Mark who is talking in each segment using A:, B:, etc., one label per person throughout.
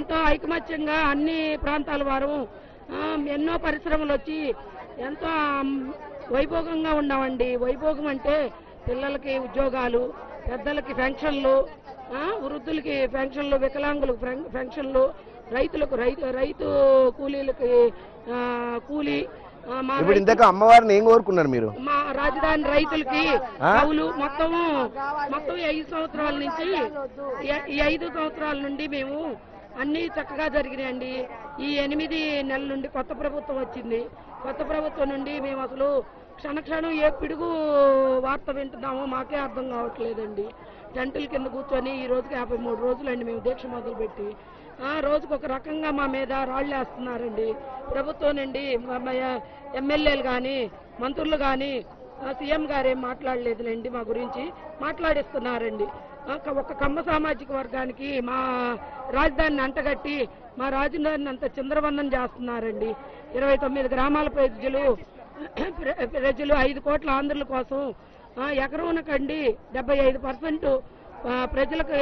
A: ఎంతో ఐకమత్యంగా అన్ని ప్రాంతాల వారు ఎన్నో పరిశ్రమలు వచ్చి ఎంతో వైభోగంగా ఉన్నామండి వైభోగం అంటే పిల్లలకి ఉద్యోగాలు పెద్దలకి పెన్షన్లు వృద్ధులకి పెన్షన్లు వికలాంగులకు పెన్- పెన్షన్లు రైతులకు రైతు రైతు కూలీలకి కూలీ
B: ఇప్పుడు ఇంతకు అమ్మవారిని ఏం కోరుకున్నారు మీరు
A: మా రాజధాని రైతులకి? కౌలు మొత్తం మొత్తం ఐదు సంవత్సరాల నుంచి ఈ ఐదు సంవత్సరాల నుండి మేము అన్నీ చక్కగా జరిగినాయండి. ఈ ఎనిమిది నెలల నుండి కొత్త ప్రభుత్వం వచ్చింది. కొత్త ప్రభుత్వం నుండి మేము అసలు క్షణక్షణం ఏ పిడుగు వార్త వింటున్నామో మాకే అర్థం కావట్లేదండి. టెంటుల కింద కూర్చొని ఈ రోజుకి యాభై మూడు రోజులండి మేము దీక్ష మొదలుపెట్టి. ఆ, రోజుకు ఒక రకంగా మా మీద రాళ్ళు వేస్తున్నారండి. ప్రభుత్వం నుండి మా- ఎమ్మెల్యేలు కానీ మంత్రులు కానీ సీఎం గారు ఏం మాట్లాడలేదులేండి మా గురించి. మాట్లాడిస్తున్నారండి. ఒక కమ్మ సామాజిక వర్గానికి మా రాజధానిని అంటగట్టి మా రాజధానిని అంత చిందరవందం చేస్తున్నారండి. ఇరవై తొమ్మిది గ్రామాల ప్రజలు ప్ర- ప్రజలు ఐదు కోట్ల ఆంధ్రుల కోసం ఆ, ఎకరంకండి డెబ్బై ఐదు పర్సెంట్ ప్రజలకు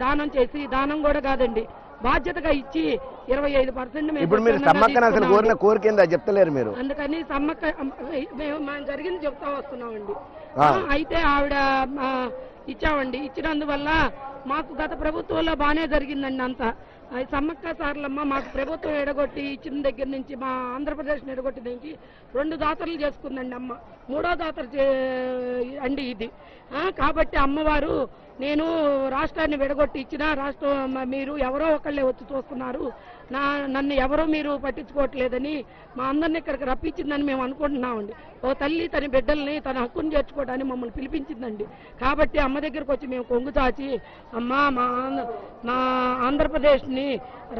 A: దానం చేసి దానం కూడా కాదండి బాధ్యతగా ఇచ్చి ఇరవై ఐదు పర్సెంట్
B: ఇప్పుడు మీరు సమ్మక్కన అసలు కోరిన కోరిక ఏందో అది చెప్తలేరు మీరు.
A: అందుకని సమ్మక్క మేము జరిగింది చెప్తా వస్తున్నామండి. అయితే ఆవిడ ఇచ్చామండి. ఇచ్చినందువల్ల మాకు గత ప్రభుత్వంలో బాగానే జరిగిందండి అంతా. అది సమ్మక్క సార్లమ్మ మాకు ప్రభుత్వం ఎడగొట్టి ఇచ్చిన దగ్గర నుంచి మా ఆంధ్రప్రదేశ్ ఎడగొట్టి దానికి రెండు జాతరలు చేసుకుందండి అమ్మ. మూడో దాతలు చే- అండి ఇది. కాబట్టి అమ్మవారు నేను రాష్ట్రాన్ని విడగొట్టి ఇచ్చినా రాష్ట్రం మీరు ఎవరో ఒకళ్ళే వచ్చి చూస్తున్నారు. నా నన్ను ఎవరో మీరు పట్టించుకోవట్లేదని మా అందరిని ఇక్కడికి రప్పించిందని మేము అనుకుంటున్నామండి. ఓ తల్లి తన బిడ్డల్ని తన హక్కును చేర్చుకోవడానికి మమ్మల్ని పిలిపించిందండి. కాబట్టి అమ్మ దగ్గరకు వచ్చి మేము కొంగు చాచి అమ్మ మా మా ఆంధ్రప్రదేశ్ని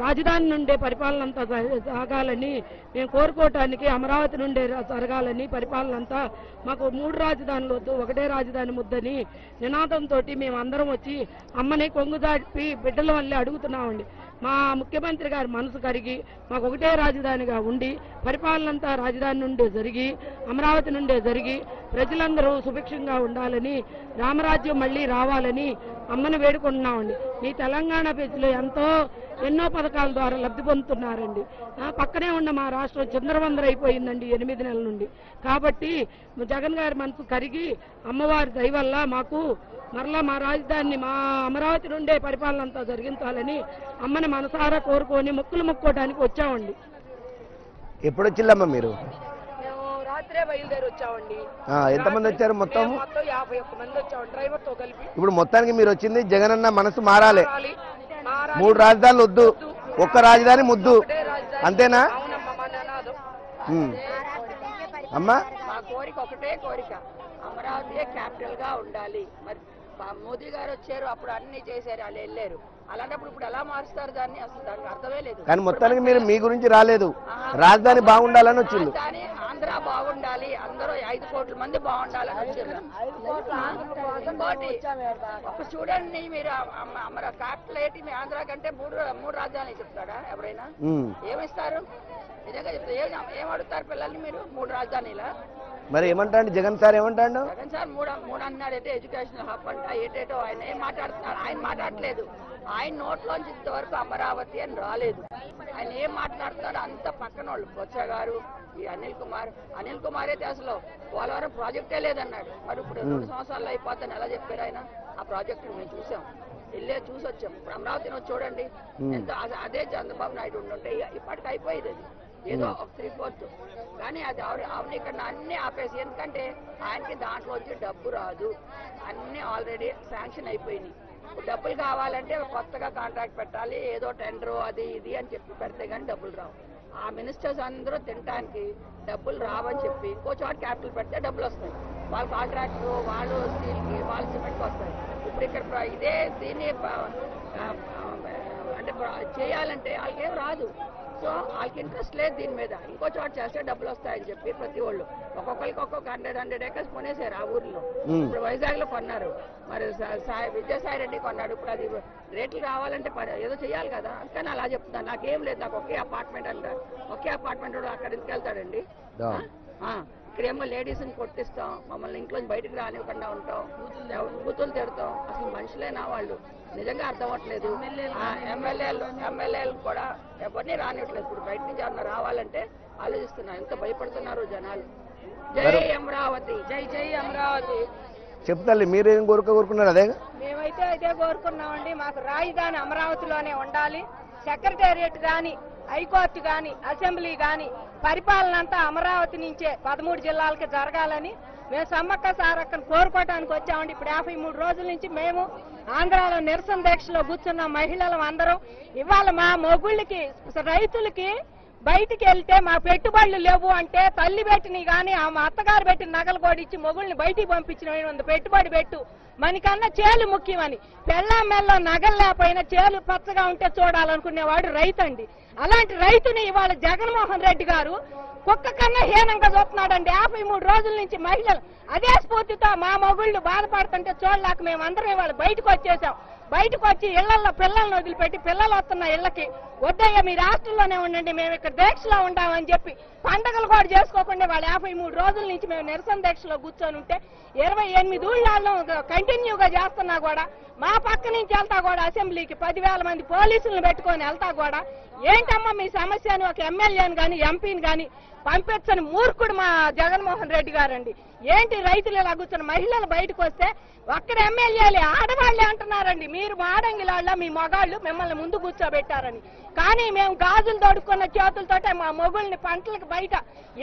A: రాజధాని నుండే పరిపాలన అంతా సాగాలని మేము కోరుకోవటానికి అమరావతి నుండే జరగాలని పరిపాలన అంతా మాకు మూడు రాజధానులు వద్దు ఒకటే రాజధాని ముద్దని నినాదంతో మేము అందరం వచ్చి అమ్మని కొంగు దాటి బిడ్డల వల్లే అడుగుతున్నామండి. మా ముఖ్యమంత్రి గారి మనసు కరిగి మాకు ఒకటే రాజధానిగా ఉండి పరిపాలనంతా రాజధాని నుండే జరిగి అమరావతి నుండే జరిగి ప్రజలందరూ సుభిక్షంగా ఉండాలని రామరాజ్యం మళ్ళీ రావాలని అమ్మను వేడుకుంటున్నామండి. ఈ తెలంగాణ ప్రజలు ఎంతో ఎన్నో పథకాల ద్వారా లబ్ధి పొందుతున్నారండి. పక్కనే ఉన్న మా రాష్ట్రం చిందరవందర అయిపోయిందండి ఎనిమిది నెలల నుండి. కాబట్టి జగన్ గారి మనసు కరిగి అమ్మవారి దయవల్ల మాకు మరలా మా రాజధానిని మా అమరావతి నుండే పరిపాలన అంతా జరిగించాలని అమ్మని మనసారా కోరుకొని మొక్కులు మొక్కోవడానికి వచ్చామండి.
B: ఎప్పుడు వచ్చిల్లమ్మా మీరు ఎంతమంది వచ్చారు మొత్తం? ఇప్పుడు మొత్తానికి మీరు వచ్చింది జగనన్న మనసు మారాలి. మూడు రాజధానులు వద్దు ఒక్క రాజధాని ముద్దు. అంతేనా. అమ్మా?
C: మా కోరిక ఒకటే కోరిక. అమరావతి క్యాపిటల్గా ఉండాలి. మరి మోదీ గారు వచ్చారు అప్పుడు అన్ని చేశారు వాళ్ళు వెళ్ళారు. అలాంటప్పుడు ఇప్పుడు ఎలా మారుస్తారు దాన్ని? అసలు దానికి అర్థమే లేదు.
B: కానీ మొత్తానికి మీరు మీ గురించి రాలేదు. రాజధాని బాగుండాలని వచ్చింది
C: రాజధాని ఆంధ్ర బాగుండాలి అందరూ ఐదు కోట్ల మంది బాగుండాలని ఇంకోటి ఒక స్టూడెంట్ని మీరు క్యాపిటల్ ఏంటి మీ ఆంధ్ర కంటే మూడు మూడు రాజధాని చెప్తాడా ఎవరైనా. ఏమిస్తారు? నిజంగా చెప్తే ఏం ఏం అడుగుతారు పిల్లల్ని మీరు మూడు రాజధానిలా?
B: మరి ఏమంటాడు? జగన్ సార్ ఏమంటాడు?
C: జగన్ సార్ మూడు మూడు అన్నాడు అయితే ఎడ్యుకేషనల్ హబ్ అంట ఏటేటో ఆయన ఏం మాట్లాడుతున్నాడు ఆయన మాట్లాడట్లేదు. ఆయన నోట్లోంచి ఇంతవరకు అమరావతి అని రాలేదు. ఆయన ఏం మాట్లాడుతున్నాడు అంత పక్కన వాళ్ళు. బొత్స గారు ఈ అనిల్ కుమార్. అనిల్ కుమార్ అయితే అసలు పోలవరం ప్రాజెక్టే లేదన్నాడు. మరి ఇప్పుడు రెండు సంవత్సరాలు అయిపోతాను ఎలా చెప్పారు ఆయన? ఆ ప్రాజెక్ట్ మేము చూసాం. వెళ్ళే చూసి వచ్చాం ఇప్పుడు అమరావతిని వచ్చి చూడండి. ఎంత అదే- చంద్రబాబు నాయుడు ఉండుంటే ఇప్పటికి అయిపోయేది అది. ఏదో ఒక త్రీ ఫోర్త్. కానీ అది ఆవిడ ఇక్కడ అన్ని ఆపేసి ఎందుకంటే ఆయనకి దాంట్లోంచి డబ్బు రాదు. అన్ని ఆల్రెడీ శాంక్షన్ అయిపోయినాయి. డబ్బులు కావాలంటే కొత్తగా కాంట్రాక్ట్ పెట్టాలి ఏదో టెండర్ అది ఇది అని చెప్పి పెడితే కానీ డబ్బులు రావు. ఆ మినిస్టర్స్ అందరూ తినడానికి డబ్బులు రావని చెప్పి ఇంకో చోట క్యాపిటల్ పెడితే డబ్బులు వస్తాయి. వాళ్ళ కాంట్రాక్టు వాళ్ళు స్టీల్కి వాళ్ళు సిమెంట్కి వస్తాయి. ఇప్పుడు ఇక్కడ ఇదే దీన్ని చేయాలంటే వాళ్ళకేం రాదు. సో వాళ్ళకి ఇంట్రెస్ట్ లేదు దీని మీద. ఇంకో చోట చేస్తే డబ్బులు వస్తాయని చెప్పి ప్రతి వాళ్ళు ఒక్కొక్కరికి ఒక్కొక్క హండ్రెడ్ హండ్రెడ్ ఏకర్స్ కొనేసారు ఆ ఊర్లో. ఇప్పుడు వైజాగ్లో కొన్నారు. మరి సాయి విజయసాయి రెడ్డి కొన్నాడు. ఇప్పుడు అది రేట్లు రావాలంటే ఏదో చేయాలి కదా. అందుకని అలా చెప్తున్నాను. నాకేం లేదు. నాకు ఒకే అపార్ట్మెంట్ అంట. ఒకే అపార్ట్మెంట్ అక్కడ ఎందుకు వెళ్తాడండి? ఇక్కడేమో లేడీస్ని కొట్టిస్తాం. మమ్మల్ని ఇంట్లో బయటకు రానివ్వకుండా ఉంటాం. బూతులు తిడతాం. అసలు మనుషులేనా వాళ్ళు. నిజంగా అర్థం అవ్వట్లేదు. ఎమ్మెల్యేలు ఎమ్మెల్యేలు కూడా ఎవరిని రానివ్వట్లేదు. ఇప్పుడు బయట నుంచి ఏమన్నా రావాలంటే ఆలోచిస్తున్నారు. ఎంత భయపడుతున్నారు జనాలు. జై అమరావతి. జై జై అమరావతి.
B: చెప్తాలి మీరేం కోరుక కోరుకున్నారు? అదే
D: మేమైతే అయితే కోరుకున్నామండి. మాకు రాజధాని అమరావతిలోనే ఉండాలి. సెక్రటేరియట్ గాని హైకోర్టు గాని అసెంబ్లీ గాని పరిపాలన అంతా అమరావతి నుంచే పదమూడు జిల్లాలకి జరగాలని మేము సమ్మక్క సారక్కను కోరుకోవటానికి వచ్చామండి. ఇప్పుడు యాభై మూడు రోజుల నుంచి మేము ఆంధ్రాలో నిరసన దీక్షలో కూర్చున్న మహిళలు అందరం. ఇవాళ మా మొగుళ్ళకి రైతులకి బయటికి వెళ్తే మా పెట్టుబడులు లేవు అంటే తల్లి పెట్టిన కానీ ఆ మా అత్తగారు పెట్టిన నగలు కూడా ఇచ్చి మొగుల్ని బయటికి పంపించిన పెట్టుబడి పెట్టు. మనకన్నా చేలు ముఖ్యమని. పెళ్ళ మెల్ల నగలు లేకపోయినా చేలు పచ్చగా ఉంటే చూడాలనుకునేవాడు రైతు అండి అలాంటి రైతుని ఇవాళ జగన్మోహన్ రెడ్డి గారు కుక్క కన్నా హీనంగా చూస్తున్నాడండి. యాభై మూడు రోజుల నుంచి మహిళలు అదే స్ఫూర్తితో మా మొగుళ్ళు బాధపడుతుంటే చూడలేక మేమందరం ఇవాళ బయటకు వచ్చేసాం. బయటకు వచ్చి ఇళ్ళలో పిల్లల్ని వదిలిపెట్టి పిల్లలు వస్తున్న ఇళ్ళకి వద్దయ్య మీ రాష్ట్రంలోనే ఉండండి మేము ఇక్కడ దీక్షలో ఉంటామని చెప్పి పండగలు కూడా చేసుకోకుండా వాళ్ళు యాభై మూడు రోజుల నుంచి మేము నిరసన దీక్షలో కూర్చొని ఉంటే ఇరవై ఎనిమిది ఊళ్ళల్లో కంటిన్యూగా చేస్తున్నా కూడా మా పక్క నుంచి వెళ్తా కూడా అసెంబ్లీకి పదివేల మంది పోలీసులను పెట్టుకొని వెళ్తా కూడా ఏంటమ్మా మీ సమస్యను ఒక ఎమ్మెల్యేని కానీ ఎంపీని కానీ పంపించని మూర్ఖుడు మా జగన్మోహన్ రెడ్డి గారండి. ఏంటి రైతులు ఇలా కూర్చున్న మహిళలు బయటకు వస్తే ఒక్కడ ఎమ్మెల్యేలే ఆడవాళ్ళే అంటున్నారండి. మీరు మాడంగిలాళ్ళ మీ మగాళ్ళు మిమ్మల్ని ముందు కూర్చోబెట్టారని. కానీ మేము గాజులు తోడుకున్న చేతులతోటే మా మొగుల్ని పంటలకు బయట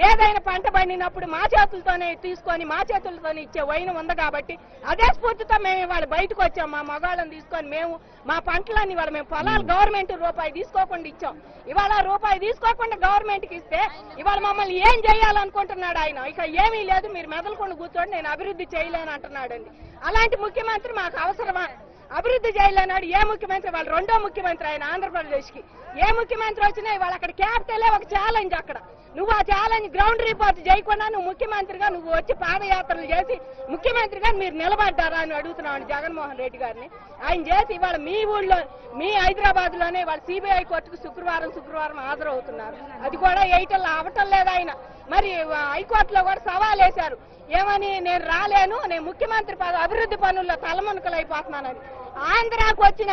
D: ఏదైనా పంట పండినప్పుడు మా చేతులతోనే తీసుకొని మా చేతులతోనే ఇచ్చే వైనం ఉంది కాబట్టి అదే స్ఫూర్తితో మేము ఇవాళ బయటకు వచ్చాం. మా మగాళ్ళని తీసుకొని మేము మా పంటలన్నీ ఇవాళ మేము పొలాలు గవర్నమెంట్ రూపాయి తీసుకోకుండా ఇచ్చాం. ఇవాళ రూపాయి తీసుకోకుండా గవర్నమెంట్కి ఇస్తే ఇవాళ మమ్మల్ని ఏం చేయాలనుకుంటున్నాడు ఆయన? ఇక ఏమీ లేదు మీరు మెదలకుండా కూర్చోండి నేను అభివృద్ధి చేయలేను అంటున్నాడండి. అలాంటి ముఖ్యమంత్రి మాకు అవసరమా? అభివృద్ధి చేయలేనాడు ఏ ముఖ్యమంత్రి? వాళ్ళు రెండో ముఖ్యమంత్రి ఆయన ఆంధ్రప్రదేశ్కి. ఏ ముఖ్యమంత్రి వచ్చినా వాళ్ళు అక్కడ క్యాపిటలే ఒక ఛాలెంజ్ అక్కడ. నువ్వు ఆ ఛాలెంజ్ గ్రౌండ్ రిపోర్ట్ చేయకుండా నువ్వు ముఖ్యమంత్రిగా నువ్వు వచ్చి పాదయాత్రలు చేసి ముఖ్యమంత్రిగా మీరు నిలబడ్డారా అని అడుగుతున్నాను జగన్మోహన్ రెడ్డి గారిని. ఆయన చేసి ఇవాళ మీ ఊళ్ళో మీ హైదరాబాద్లోనే వాళ్ళు సిబిఐ కోర్టుకు శుక్రవారం శుక్రవారం హాజరవుతున్నారు. అది కూడా ఎయిటల్ అవటం లేదు ఆయన. మరి హైకోర్టులో కూడా సవాల్ వేశారు ఏమని నేను రాలేను నేను ముఖ్యమంత్రి పద అభివృద్ధి పనుల్లో తలమునకలైపోతున్నానని. ఆంధ్రాకు వచ్చిన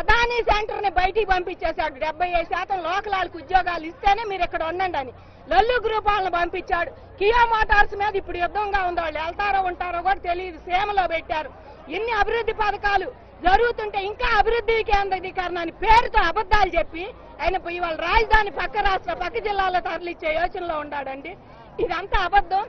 D: అదానీ సెంటర్ని బయటికి పంపించేశాడు. డెబ్బై ఐదు శాతం లోకల్ వాళ్ళకి ఉద్యోగాలు ఇస్తేనే మీరు ఇక్కడ ఉండండి అని. లల్లు గ్రూప్ వాళ్ళని పంపించాడు. కియా మోటార్స్ మీద ఇప్పుడు యుద్ధంగా ఉంది వాళ్ళు వెళ్తారో ఉంటారో కూడా తెలియదు. సేమలో పెట్టారు. ఇన్ని అభివృద్ధి పథకాలు జరుగుతుంటే ఇంకా అభివృద్ధి కేంద్రీకరణ అని పేరుతో అబద్ధాలు చెప్పి ఆయన ఇవాళ రాజధాని పక్క రాష్ట్ర పక్క జిల్లాలో తరలిచ్చే యోచనలో ఉన్నాడండి. ఇదంతా అబద్ధం.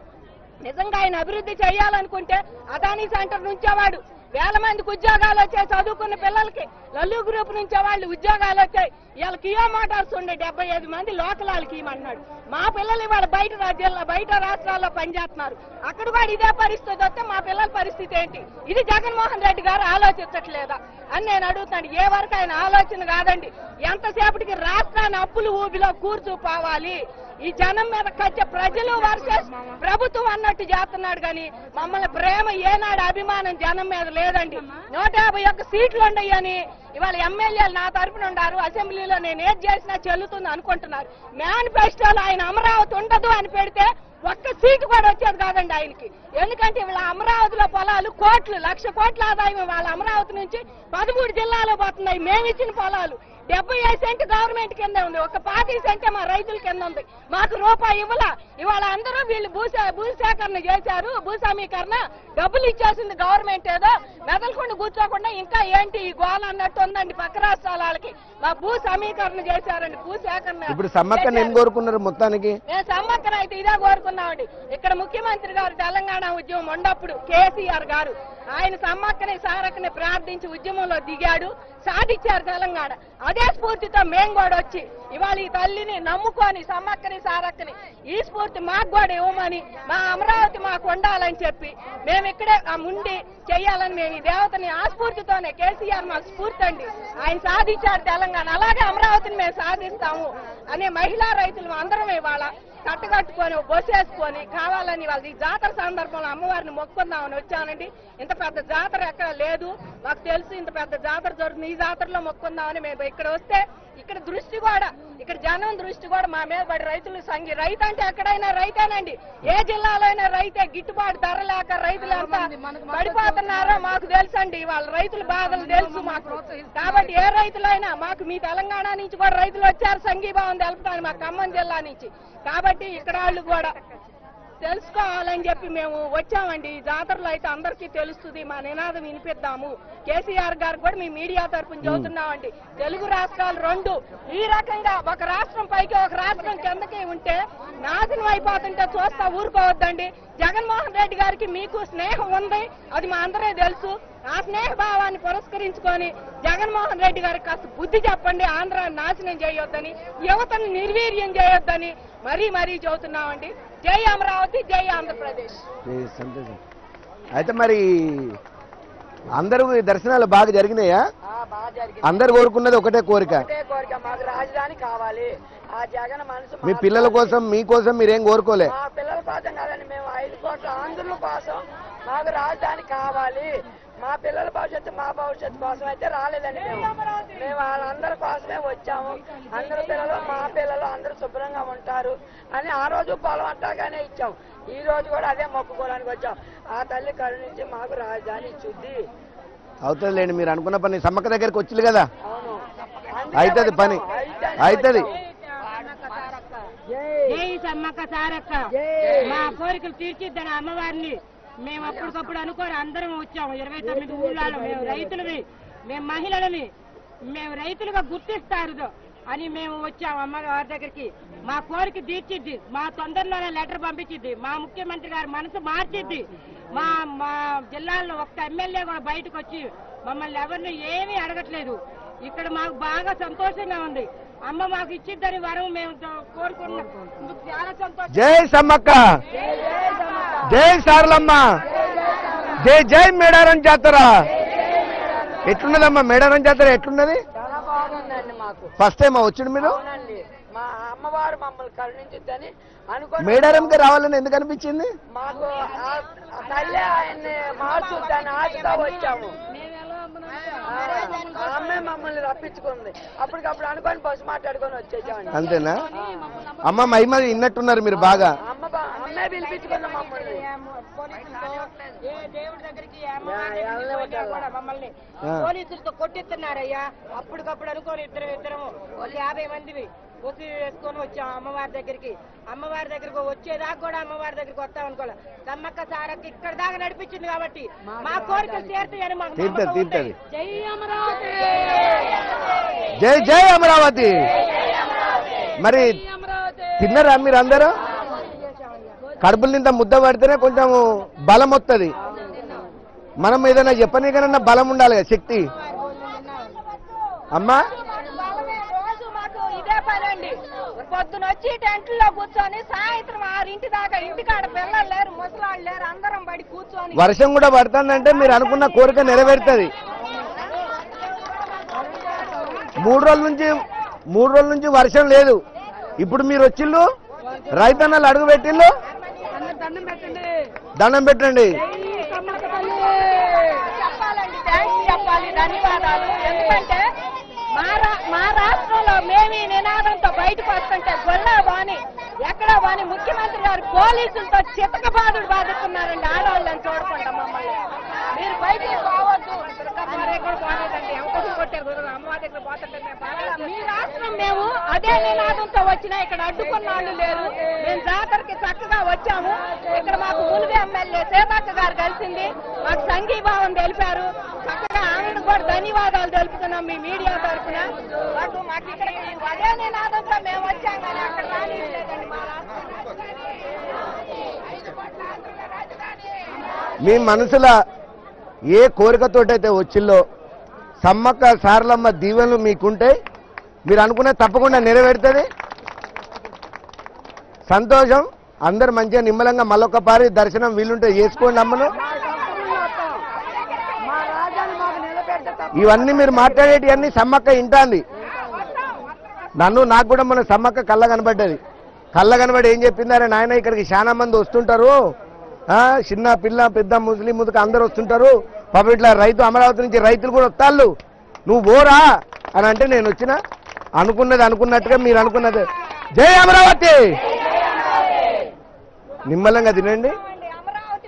D: నిజంగా ఆయన అభివృద్ధి చేయాలనుకుంటే అదానీ సెంటర్ నుంచేవాడు. వేల మందికి ఉద్యోగాలు వచ్చాయి చదువుకున్న పిల్లలకి. లల్లు గ్రూప్ నుంచే వాళ్ళు ఉద్యోగాలు వచ్చాయి. ఇవాళ కియో మోటార్స్ ఉండే డెబ్బై ఐదు మంది లోకల్ వాళ్ళకి ఇవ్వమన్నాడు. మా పిల్లలు ఇవాళ బయట రాజ్యాల్లో బయట రాష్ట్రాల్లో పనిచేస్తున్నారు. అక్కడ కూడా ఇదే పరిస్థితి వస్తే మా పిల్లల పరిస్థితి ఏంటి? ఇది జగన్మోహన్ రెడ్డి గారు ఆలోచించట్లేదా? అని నేను అడుగుతాను. ఏ వరకు ఆయన ఆలోచన కాదండి. ఎంతసేపటికి రాష్ట్రాన్ని అప్పులు ఊబిలో కూర్చుపోవాలి? ఈ జనం మీద కచ్చే ప్రజలు వర్సెస్ ప్రభుత్వం అన్నట్టు చేస్తున్నాడు కానీ మమ్మల్ని ప్రేమ ఏనాడు అభిమానం జనం మీద లేదండి. నూట యాభై ఒక్క సీట్లు ఉండయని ఇవాళ ఎమ్మెల్యేలు నా తరపున ఉన్నారు అసెంబ్లీలో నేను ఏది చేసినా చెల్లుతుంది అనుకుంటున్నారు. మేనిఫెస్టోలో ఆయన అమరావతి ఉండదు అని పెడితే ఒక్క సీటు కూడా వచ్చేది కాదండి ఆయనకి. ఎందుకంటే వీళ్ళ అమరావతిలో పొలాలు కోట్లు లక్ష కోట్ల ఆదాయం వాళ్ళ అమరావతి నుంచి పదమూడు జిల్లాలో పోతున్నాయి. మేమిచ్చిన పొలాలు. డెబ్బై ఐదు సెంట్ గవర్నమెంట్ కింద ఉంది. ఒక పాతి సెంటే మా రైతుల కింద ఉంది. మాకు రూపాయి ఇవ్వల. ఇవాళ అందరూ వీళ్ళు భూసే భూసేకరణ చేశారు. భూస్వామీకరణ డబ్బులు ఇచ్చేసింది గవర్నమెంట్ ఏదో. మెదలకుండా కూర్చోకుండా ఇంకా ఏంటి ఈ గోల అన్నట్టు ఉందండి పక్క రాష్ట్రాల వాళ్ళకి మా భూ సమీకరణ చేశారండి భూసేకరణ
B: ఇప్పుడు సమ్మక్కని ఏం. కోరుకున్నారు మొత్తానికి?
D: మేము సమ్మక్కన అయితే ఇదే కోరుకున్నామండి. ఇక్కడ ముఖ్యమంత్రి గారు తెలంగాణ ఉద్యమం ఉన్నప్పుడు కేసీఆర్ గారు ఆయన సమ్మక్కని సారక్కని ప్రార్థించి ఉద్యమంలో దిగాడు. సాధించారు తెలంగాణ. అదే స్ఫూర్తితో మేము కూడా వచ్చి ఇవాళ ఈ తల్లిని నమ్ముకొని సమ్మక్కని సారక్కని ఈ స్ఫూర్తి మాకు కూడా ఇవ్వమని మా అమరావతి మాకు ఉండాలని చెప్పి మేము ఇక్కడే ఆ ముండి మేము ఈ దేవతని ఆ స్ఫూర్తితోనే కేసీఆర్ మాకు స్ఫూర్తి అండి. ఆయన సాధించారు తెలంగాణ. అలాగే అమరావతిని మేము సాధిస్తాము అనే మహిళా రైతులు అందరం ఇవాళ కట్టకట్టుకొని బొసేసుకొని కావాలని వాళ్ళ ఈ జాతర సందర్భంలో అమ్మవారిని మొక్కుందామని వచ్చానండి. ఇంత పెద్ద జాతర ఎక్కడ లేదు. మాకు తెలుసు ఇంత పెద్ద జాతర జరుగుతుంది. ఈ జాతరలో మొక్కుందామని మేము ఇక్కడ వస్తే ఇక్కడ దృష్టి కూడా ఇక్కడ జనం దృష్టి కూడా మా మీద పడి రైతులు సంగి రైతు అంటే ఎక్కడైనా రైతేనండి. ఏ జిల్లాలో అయినా రైతే గిట్టుబాటు ధర లేక రైతులు ఎంత పడిపోతున్నారో మాకు తెలుసండి. వాళ్ళ రైతుల బాధలు తెలుసు మాకు. కాబట్టి ఏ రైతులైనా మాకు మీ తెలంగాణ నుంచి కూడా రైతులు వచ్చారు. సంఘీభావం తెలుపుతాను మా ఖమ్మం జిల్లా నుంచి. కాబట్టి కాబట్టి ఇక్కడ వాళ్ళు కూడా తెలుసుకోవాలని చెప్పి మేము వచ్చామండి. ఈ జాతరలో అయితే అందరికీ తెలుస్తుంది. మా నినాదం వినిపిద్దాము. కేసీఆర్ గారు కూడా మీ మీడియా తరఫున చదువుతున్నామండి. తెలుగు రాష్ట్రాలు రెండు. ఈ రకంగా ఒక రాష్ట్రం పైకి ఒక రాష్ట్రం కిందకి ఉంటే నాశనం అయిపోతుంటే చూస్తా ఊరుకోవద్దండి. జగన్మోహన్ రెడ్డి గారికి మీకు స్నేహం ఉంది. అది మా అందరే తెలుసు. ఆ స్నేహ భావాన్ని పురస్కరించుకొని జగన్మోహన్ రెడ్డి గారికి కాస్త బుద్ధి చెప్పండి. ఆంధ్ర నాశనం చేయొద్దని యువతను నిర్వీర్యం చేయొద్దని మరీ మరీ చెబుతున్నామండి జై అమరావతి జై ఆంధ్రప్రదేశ్.
B: సంతోషం. అయితే మరి అందరూ దర్శనాలు బాగా జరిగినాయా? అందరు కోరుకున్నది ఒకటే కోరిక.
E: మాకు రాజధాని కావాలి. ఆ జగన్ మనసు
B: మీ. పిల్లల కోసం మీకోసం మీరేం కోరుకోలే?
E: మా పిల్లల కోసం కాదండి మేము ఐదు కోట్ల ఆంధ్రుల కోసం మాకు రాజధాని కావాలి. మా పిల్లల భవిష్యత్తు మా భవిష్యత్తు కోసం అయితే రాలేదండి మేము. మేము వాళ్ళందరి కోసమే వచ్చాము. అందరు పిల్లలు మా పిల్లలు అందరూ శుభ్రంగా ఉంటారు అని ఆ రోజు పొలం అంటాగానే ఇచ్చాం. ఈ రోజు కూడా అదే మొక్కుకోవడానికి వచ్చాం. ఆ తల్లి కరుణించి మాకు రాజధాని ఇచ్చుద్ది
B: అవుతుందిలేండి మీరు అనుకున్న పని సమ్మక్క దగ్గరికి వచ్చింది కదా.
E: అవును.
B: అవుతుంది పని. అవుతుంది
F: జై సమ్మక్క సారక్క మా కోరికలు తీర్చిద్దని అమ్మవారిని మేము అప్పటికప్పుడు అనుకోని అందరం వచ్చాము. ఇరవై తొమ్మిది ఊళ్ళలో మేము రైతులవి మేము మహిళలని మేము రైతులుగా గుర్తిస్తారు అని మేము వచ్చాము అమ్మవారి దగ్గరికి. మా కోరిక తీర్చిద్ది. మా తొందరలోనే లెటర్ పంపించిద్ది. మా ముఖ్యమంత్రి గారు మనసు మార్చిద్ది. మా మా జిల్లాలో ఒక్క ఎమ్మెల్యే కూడా బయటకు వచ్చి మమ్మల్ని ఎవరిని ఏమీ అడగట్లేదు. ఇక్కడ మాకు బాగా సంతోషంగా ఉంది. అమ్మ మాకు ఇచ్చిద్దని వరం మేము కోరుకుంటున్నాం. చాలా సంతోషం.
B: జై సమ్మక్క. జై సారలమ్మ. జై జై మేడారం జాతర. ఎట్లున్నదమ్మా మేడారం జాతర ఎట్లున్నది?
E: చాలా బాగుందండి మాకు.
B: ఫస్ట్ టైం వచ్చిండు మీరు?
E: అవునండి. మా అమ్మవారు మమ్మల్ని కరుణించుద్దని అనుకుని
B: మేడారంకి రావాలని ఎందుకు అనిపించింది?
E: మాకు తల్లి ఆయన్ని మార్చుద్దని ఆశతో వచ్చాము. అమ్మే మమ్మల్ని రప్పించుకుంది. అప్పటికప్పుడు అనుకొని బస్సు మాట్లాడుకొని వచ్చేసామండి.
B: అంతేనా? అమ్మ మహిమ ఇన్నట్టున్నారు మీరు బాగా.
E: అమ్మ బా- అమ్మే పిలిపించుకుంది మమ్మల్ని.
F: ఏ దేవుడి దగ్గరికి ఏ
E: యా,
F: అమ్మవారి దగ్గరికి
E: వెళ్ళనే
F: పోయినా
E: ఉండాలి.
F: కూడా మమ్మల్ని
B: ఆ.
F: పోలీసులతో కొట్టిస్తున్నారయ్యా. అప్పటికప్పుడు అనుకోని ఇద్దరం ఇద్దరము. యాభై మందివి. ఉసి వేసుకొని వచ్చాం అమ్మవారి దగ్గరికి. అమ్మవారి దగ్గరికి వచ్చేదాకా కూడా అమ్మవారి దగ్గరికి వస్తాం అనుకోలే. సమ్మక్క సారక్క ఇక్కడ దాకా నడిపించింది కాబట్టి మా కోరికలు తీరుతాయని మాకు. జై అమరావతి!
B: జై జై అమరావతి! మరి తిన్నారా మీరు అందరూ? కడుపులు నింత ముద్ద పడితేనే కొంచెం బలం వస్తుంది మనం ఏదైనా చెప్పనీకనన్నా బలం ఉండాలి కదా శక్తి. అమ్మా
D: బలమే రోజు మాకు ఇదే పని అండి పొద్దున వచ్చి టెంట్లో కూర్చొని సాయంత్రం ఆరింటి దాకా ఇంటికాడ పిల్లలు లేరు ముసలాళ్ళు లేరు అందరం పడి కూర్చొని.
B: వర్షం కూడా పడుతుందంటే మీరు అనుకున్న కోరిక నెరవేరుతుంది. మూడు రోజుల నుంచి మూడు రోజుల నుంచి వర్షం లేదు. ఇప్పుడు మీరు వచ్చిళ్ళు రైతన్నలు అడుగు పెట్టిళ్ళు.
F: దండం పెట్టండి.
D: చెప్పాలండి ధన్యవాదాలు. ఎందుకంటే మా రా- మా రాష్ట్రంలో మేము ఈ నినాదంతో బయటకు వస్తుంటే గొల్లా వాణి ఎక్కడా వాణి ముఖ్యమంత్రి గారు పోలీసులతో చితక బాధుడు బాధిస్తున్నారండి ఆడవాళ్ళని చూడకుండా మమ్మల్ని. మీరు బయటికి పోవద్దు మీ రాష్ట్రం మేము అదే నినాదంతో వచ్చినా ఇక్కడ అడ్డుకున్న వాళ్ళు లేరు. మేము జాతరకి చక్కగా వచ్చాము. ఇక్కడ మాకు ములుగు ఎమ్మెల్యే సేవక్క గారు కలిసింది. మాకు సంఘీభావం తెలిపారు. చక్కగా ఆమెను కూడా ధన్యవాదాలు తెలుపుతున్నాం మీ మీడియా తరఫున. మాకు మాకు ఇక్కడ అదే నినాదంతో మేము వచ్చాం కానీ అక్కడ రానివ్వలేదండి మా
B: మీ మనసుల ఏ కోరికతోటైతే వచ్చిల్లో సమ్మక్క సారలమ్మ దీవెనలు మీకుంటే మీరు అనుకున్న తప్పకుండా నెరవేరుతుంది. సంతోషం. అందరు మంచిగా నిమ్మలంగా మళ్ళొక్క పారి దర్శనం వీలుంటే చేసుకోండి అమ్మను. ఇవన్నీ మీరు మాట్లాడేటివన్నీ సమ్మక్క ఇంటాంది నన్ను నాకు కూడా మన సమ్మక్క కళ్ళ కనబడ్డది. కళ్ళ కనబడి ఏం చెప్పిందరే నాయన ఇక్కడికి చాలా మంది వస్తుంటారు. చిన్న పిల్ల పెద్ద ముస్లిం ముదుక అందరు వస్తుంటారు. పాపం ఇట్లా రైతు అమరావతి నుంచి రైతులు కూడా వస్తాళ్ళు. నువ్వు పోరా అని అంటే నేను వచ్చిన. అనుకున్నది అనుకున్నట్టుగా మీరు అనుకున్నది. జై అమరావతి! నిమ్మలంగా తినండి.
D: అమరావతి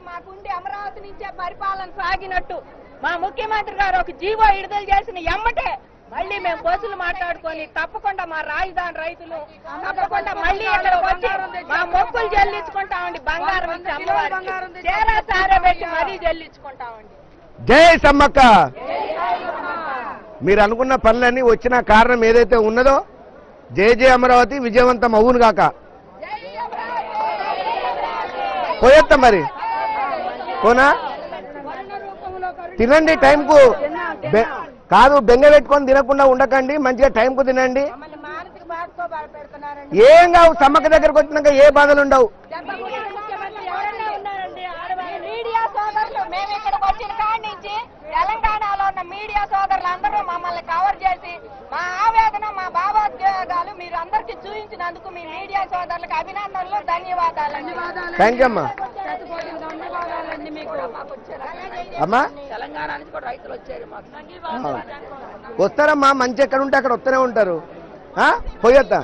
D: అమరావతి పరిపాలన సాగినట్టు. మా ముఖ్యమంత్రి గారు ఒక జీవో విడుదల చేసిన ఎమ్మటే మళ్ళీ మేము బస్సులు మాట్లాడుకొని తప్పకుండా మా రాజధాని రైతులు తప్పకుండా మళ్ళీ ఇక్కడికి వచ్చి మా మొక్కులు చెల్లించుకుంటామండి. బంగారం ఇచ్చి అమ్మవారికి. చేరా సారే పెట్టి మరీ చెల్లించుకుంటామండి.
B: జై సమ్మక్క. మీరు అనుకున్న పనులన్నీ వచ్చిన కారణం ఏదైతే ఉన్నదో జై జై అమరావతి విజయవంతం అవును గాక. పోయేత్తా మరి. పోనా? తినండి టైంకు కాదు బెంగ పెట్టుకొని తినకుండా ఉండకండి మంచిగా టైంకు తినండి. ఏం కావు సమ్మక్క దగ్గరకు వచ్చినాక ఏ బాధలు ఉండవు
D: ముఖ్యమంత్రి ఎవరన్నా ఉన్నారండి ఆడవాళ్ళు మీడియా సోదరులు ఇక్కడికి వచ్చిన కాడి నుంచి తెలంగాణలో ఉన్న మీడియా సోదరులు అందరూ మమ్మల్ని కవర్ చేసి మా ఆవేదన మా భావోద్వేగాలు మీరు అందరికీ చూపించినందుకు మీ మీడియా సోదరులకు అభినందనలు ధన్యవాదాలు.
B: థ్యాంక్ యూ అమ్మా.
A: ధన్యవాదాలండి మీకు
B: అమ్మా.
C: తెలంగాణ నుంచి కూడా రైతులు వచ్చారు మాకు.
B: వస్తారమ్మా మంచి ఎక్కడ ఉంటే అక్కడ వస్తూనే ఉంటారు. ఆ? పోయొద్దా